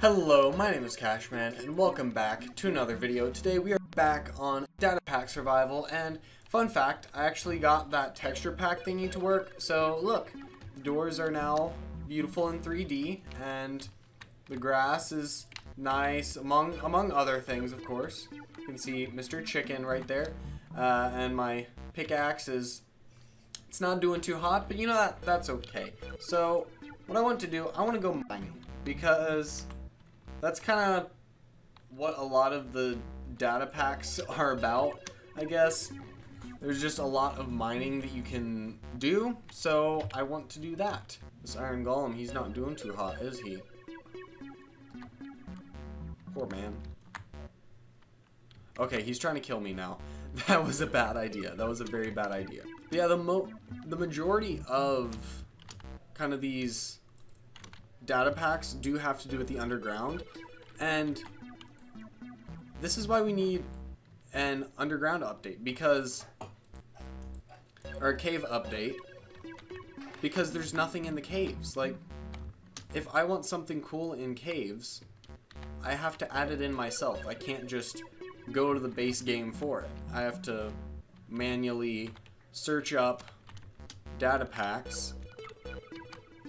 Hello, my name is Cashman, and welcome back to another video. Today we are back on Datapack Survival, and fun fact, I actually got that texture pack thingy to work, so look, the doors are now beautiful in 3D, and the grass is nice, among, among other things, of course. You can see Mr. Chicken right there, uh, and my pickaxe is, it's not doing too hot, but you know, that that's okay. So, what I want to do, I want to go mining, because that's kind of what a lot of the data packs are about, I guess. There's just a lot of mining that you can do, so I want to do that. This Iron Golem, he's not doing too hot, is he? Poor man. Okay, he's trying to kill me now. That was a bad idea. That was a very bad idea. Yeah, the mo the majority of kind of these data packs do have to do with the underground. And this is why we need an underground update because or a cave update because there's nothing in the caves. Like if I want something cool in caves, I have to add it in myself. I can't just go to the base game for it. I have to manually search up data packs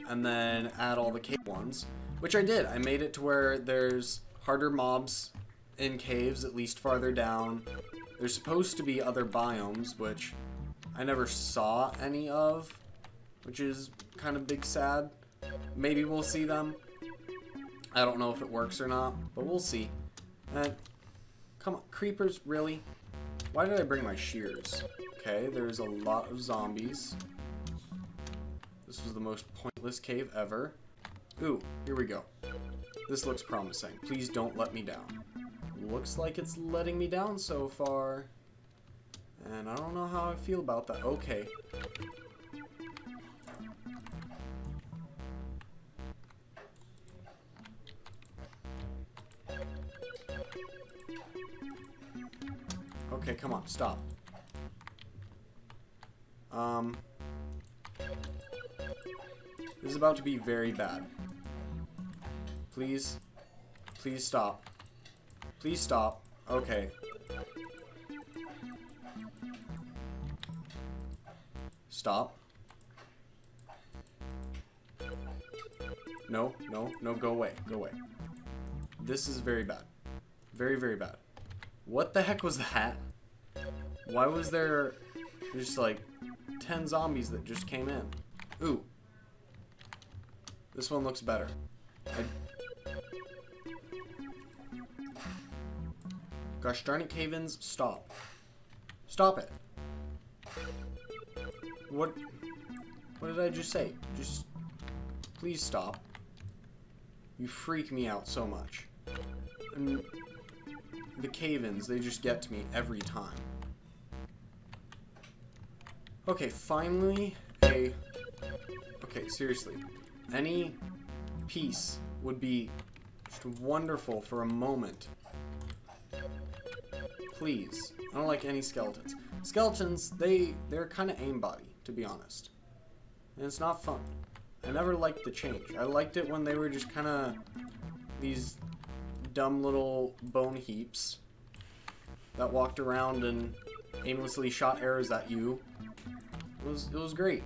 and then add all the cave ones, which I did. I made it to where there's harder mobs in caves, at least farther down. There's supposed to be other biomes, which I never saw any of, which is kind of big sad. Maybe we'll see them. I don't know if it works or not, but we'll see. And uh, come on, creepers, really? Why did I bring my shears? Okay, there's a lot of zombies. This was the most pointless cave ever. Ooh, here we go. This looks promising. Please don't let me down. Looks like it's letting me down so far. And I don't know how I feel about that. Okay. Okay, come on, stop. Um... Is about to be very bad. Please. Please stop. Please stop. Okay. Stop. No, no, no, go away. Go away. This is very bad. Very, very bad. What the heck was that? Why was there just like 10 zombies that just came in? Ooh, this one looks better. I... Gosh darn it, cave-ins, stop. Stop it. What... What did I just say? Just... Please stop. You freak me out so much. And the cave-ins, they just get to me every time. Okay, finally a... Okay, seriously any peace would be just wonderful for a moment. Please. I don't like any skeletons. Skeletons, they, they're kind of aimbotty, to be honest. And it's not fun. I never liked the change. I liked it when they were just kind of these dumb little bone heaps that walked around and aimlessly shot arrows at you. It was, it was great.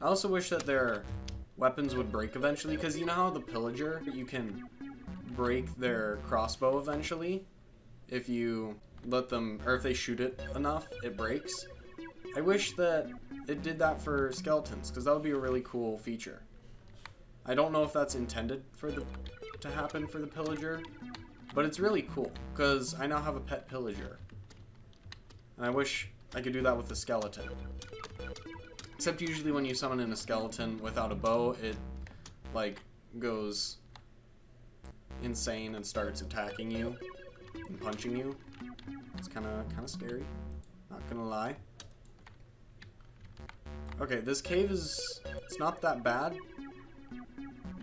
I also wish that their weapons would break eventually, because you know how the Pillager, you can break their crossbow eventually? If you let them, or if they shoot it enough, it breaks. I wish that it did that for skeletons, because that would be a really cool feature. I don't know if that's intended for the to happen for the Pillager, but it's really cool, because I now have a pet Pillager. And I wish I could do that with the skeleton. Except usually when you summon in a skeleton without a bow, it, like, goes insane and starts attacking you and punching you. It's kind of kind of scary, not gonna lie. Okay, this cave is, it's not that bad,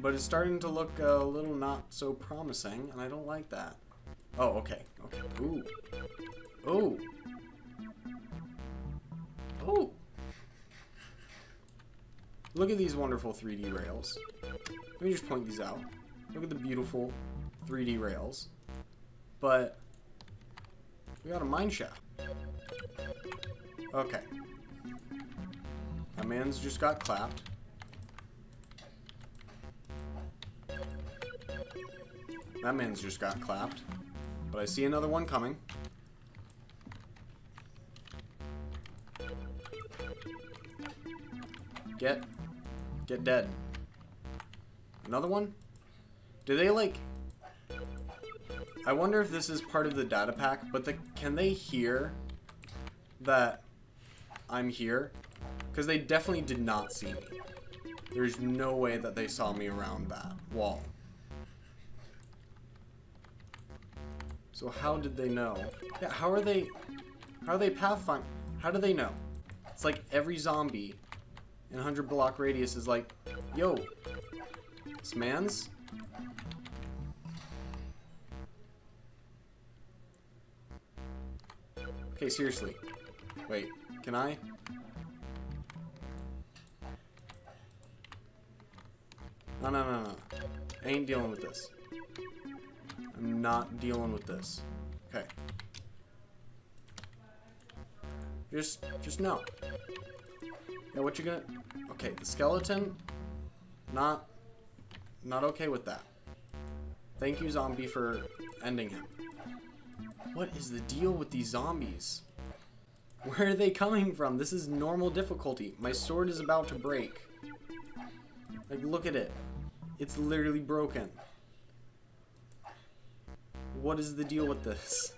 but it's starting to look a little not so promising, and I don't like that. Oh, okay, okay, ooh, ooh, ooh. Look at these wonderful 3D rails. Let me just point these out. Look at the beautiful 3D rails. But we got a mine shaft. Okay. That man's just got clapped. That man's just got clapped. But I see another one coming. Get. Get dead. Another one? Do they, like... I wonder if this is part of the data pack, but the, can they hear that I'm here? Because they definitely did not see me. There's no way that they saw me around that wall. So how did they know? Yeah, how are they... How are they pathfind? How do they know? It's like every zombie in 100 block radius is like, yo, this man's... Okay, seriously. Wait, can I? No, no, no, no. I ain't dealing with this. I'm not dealing with this. Okay. Just, just no. Yeah, what you gonna... Okay, the skeleton, not, not okay with that. Thank you, zombie, for ending him. What is the deal with these zombies? Where are they coming from? This is normal difficulty. My sword is about to break. Like, look at it. It's literally broken. What is the deal with this?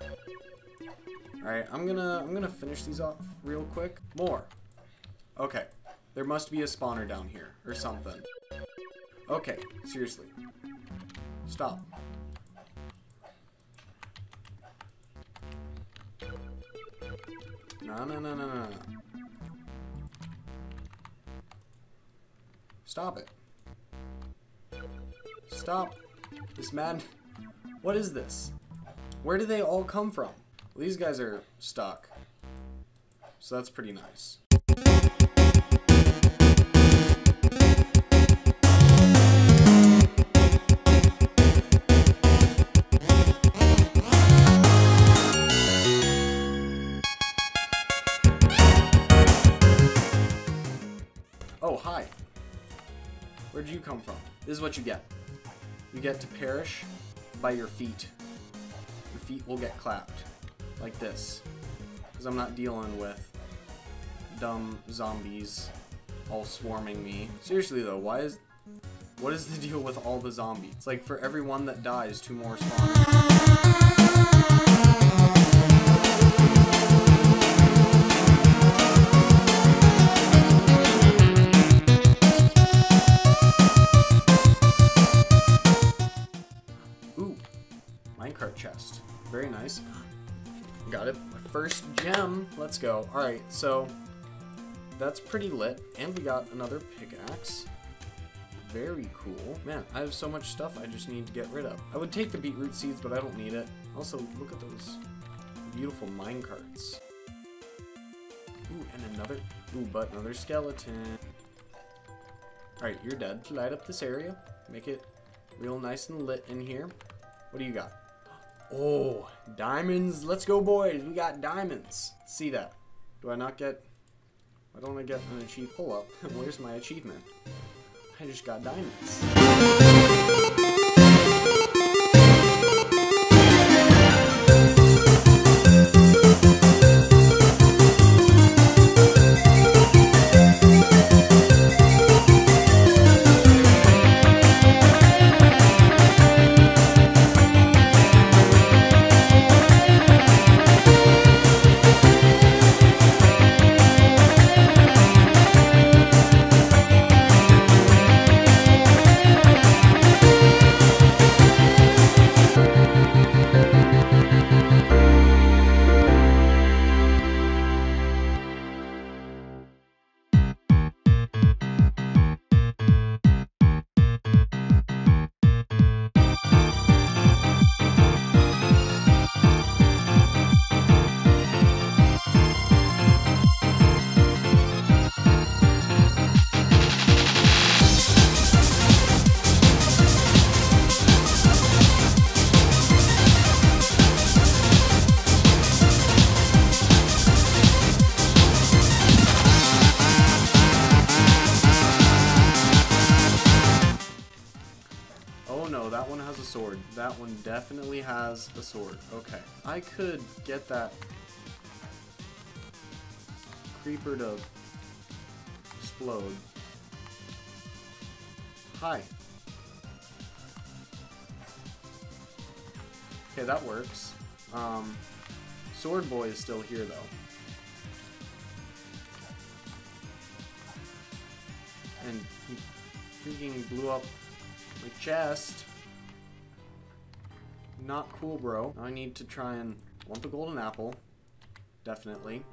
Alright, I'm gonna I'm gonna finish these off real quick. More. Okay. There must be a spawner down here, or something. Okay, seriously. Stop. No, no, no, no, no. Stop it. Stop. This man... What is this? Where do they all come from? Well, these guys are stuck. So that's pretty nice. This is what you get. You get to perish by your feet. Your feet will get clapped. Like this. Because I'm not dealing with dumb zombies all swarming me. Seriously though, why is... What is the deal with all the zombies? It's like for every one that dies, two more spawn. First gem. Let's go. Alright, so that's pretty lit. And we got another pickaxe. Very cool. Man, I have so much stuff I just need to get rid of. I would take the beetroot seeds, but I don't need it. Also, look at those beautiful mine carts. Ooh, and another... Ooh, but another skeleton. Alright, you're dead. Light up this area. Make it real nice and lit in here. What do you got? Oh, diamonds. Let's go, boys. We got diamonds. See that. Do I not get... Why don't I get an achievement? Pull up. Where's my achievement? I just got diamonds. Has a sword. Okay. I could get that creeper to explode. Hi. Okay, that works. Um, Sword Boy is still here, though. And he freaking blew up my chest. Not cool, bro. I need to try and... Want the golden apple. Definitely.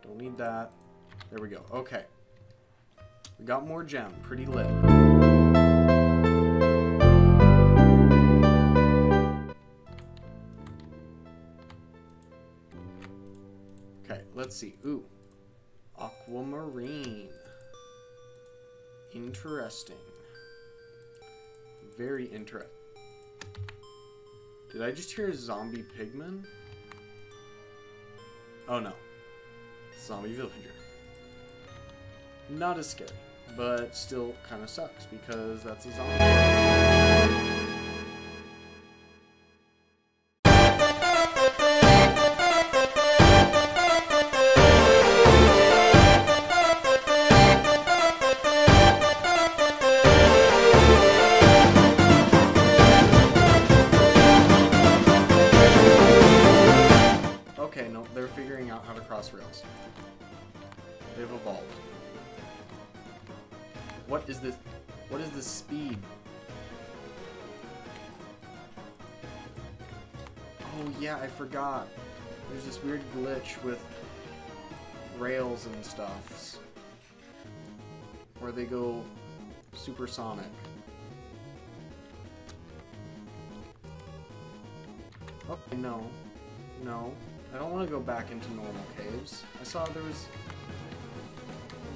Don't need that. There we go. Okay. We got more gem. Pretty lit. Okay, let's see. Ooh. Aquamarine. Interesting. Very interesting. Did I just hear a zombie pigman? Oh no. Zombie villager. Not as scary, but still kind of sucks because that's a zombie. They've evolved. What is this? What is this speed? Oh yeah, I forgot. There's this weird glitch with rails and stuff. Where they go supersonic. Okay, no. No. I don't want to go back into normal caves. I saw there was,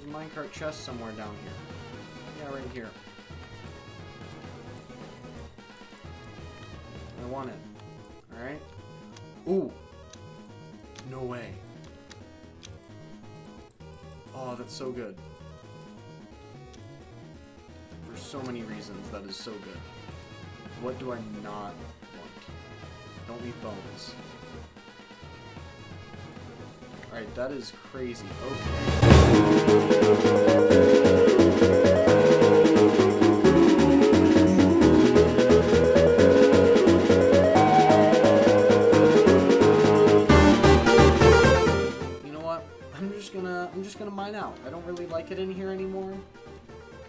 minecart chest somewhere down here. Yeah, right here. I want it. Alright? Ooh! No way. Oh, that's so good. For so many reasons, that is so good. What do I not want? Don't leave bones. Alright, that is crazy. Okay. You know what? I'm just gonna I'm just gonna mine out. I don't really like it in here anymore.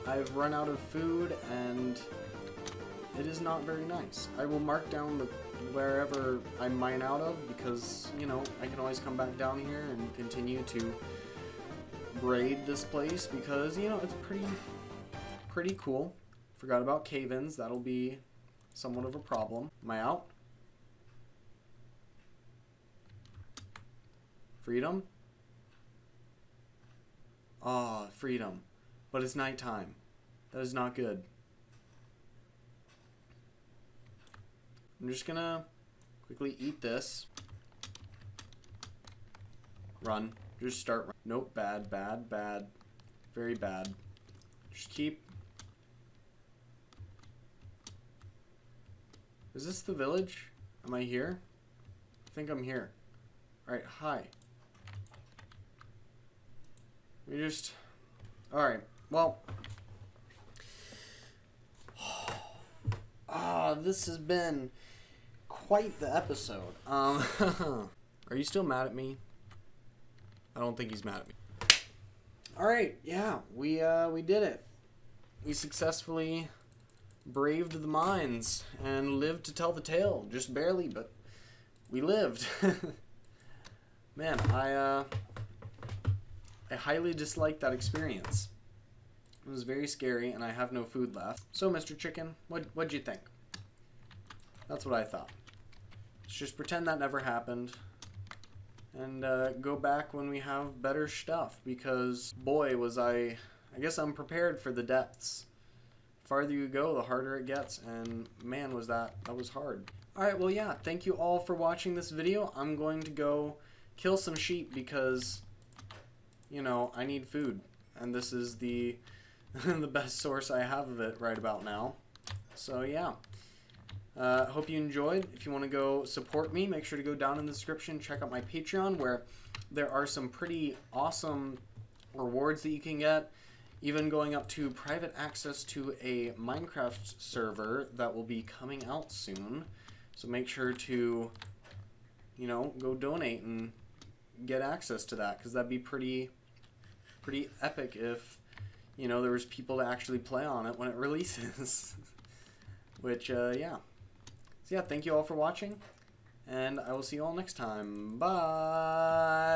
I've run out of food and it is not very nice. I will mark down the wherever I mine out of because, you know, I can always come back down here and continue to braid this place because, you know, it's pretty pretty cool. Forgot about cave-ins. That'll be somewhat of a problem. Am I out? Freedom? Ah, freedom. But it's nighttime. That is not good. I'm just gonna quickly eat this. Run. Just start. Run. Nope, bad, bad, bad. Very bad. Just keep. Is this the village? Am I here? I think I'm here. Alright, hi. We just... Alright, well... Ah, this has been quite the episode. Um, are you still mad at me? I don't think he's mad at me. Alright, yeah, we, uh, we did it. We successfully braved the mines and lived to tell the tale. Just barely, but we lived. Man, I, uh... I highly disliked that experience. It was very scary, and I have no food left. So, Mr. Chicken, what what'd you think? That's what I thought. Let's just pretend that never happened, and uh, go back when we have better stuff. Because boy, was I, I guess I'm prepared for the depths. farther you go, the harder it gets, and man, was that that was hard. All right, well, yeah. Thank you all for watching this video. I'm going to go kill some sheep because you know, I need food. And this is the the best source I have of it right about now. So yeah. Uh, hope you enjoyed. If you want to go support me, make sure to go down in the description, check out my Patreon where there are some pretty awesome rewards that you can get. Even going up to private access to a Minecraft server that will be coming out soon. So make sure to, you know, go donate and get access to that because that'd be pretty, pretty epic if, you know, there was people to actually play on it when it releases. Which, uh, yeah. So yeah, thank you all for watching, and I will see you all next time. Bye!